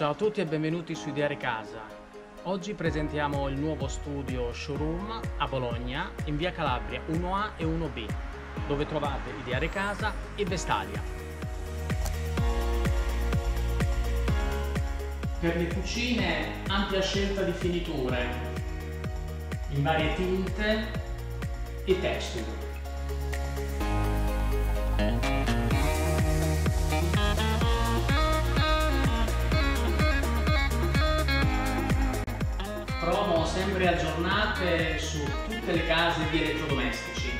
Ciao a tutti e benvenuti su Ideare Casa. Oggi presentiamo il nuovo studio showroom a Bologna in via Calabria 1A e 1B, dove trovate Ideare Casa e Vestalia. Per le cucine ampia scelta di finiture in varie tinte e texture. Promo sempre aggiornate su tutte le case di elettrodomestici.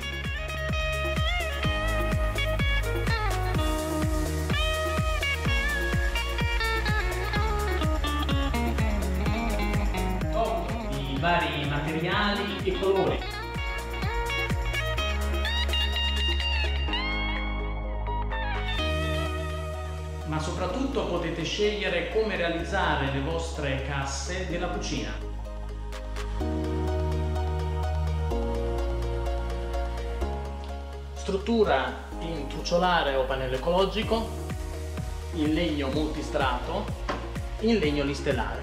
Di vari materiali e colori. ma soprattutto potete scegliere come realizzare le vostre casse della cucina. Struttura in truciolare o pannello ecologico, in legno multistrato, in legno listellare.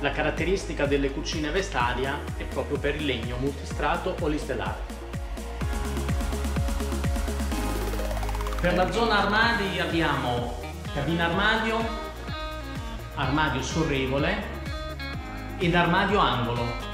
La caratteristica delle cucine Vestalia è proprio per il legno multistrato o listellare. Per la zona armadi abbiamo cabina armadio, armadio sorrevole ed armadio angolo.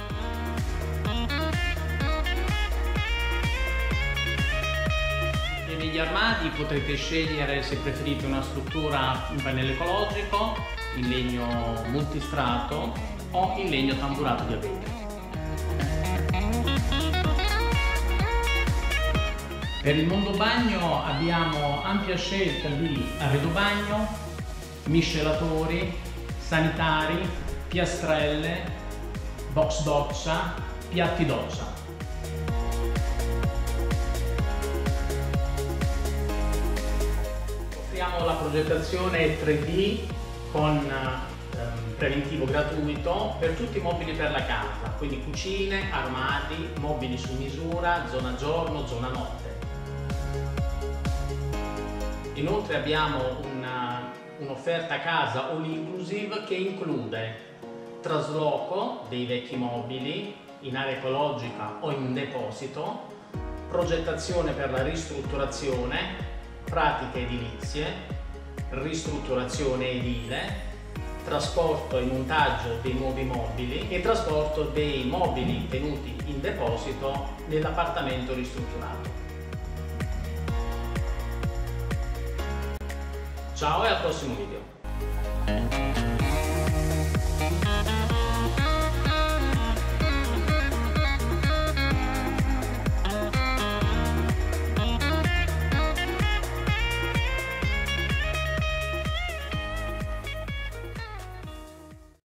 Negli armadi potrete scegliere se preferite una struttura in pannello ecologico, in legno multistrato o in legno tamburato di abete. Per il mondo bagno abbiamo ampia scelta di arredo bagno, miscelatori, sanitari, piastrelle, box doccia, piatti doccia. Progettazione 3D con ehm, preventivo gratuito per tutti i mobili per la casa, quindi cucine, armadi, mobili su misura, zona giorno, zona notte. Inoltre abbiamo un'offerta casa all inclusive che include trasloco dei vecchi mobili in area ecologica o in deposito, progettazione per la ristrutturazione, pratiche edilizie, ristrutturazione edile, trasporto e montaggio dei nuovi mobili e trasporto dei mobili tenuti in deposito nell'appartamento ristrutturato. Ciao e al prossimo video!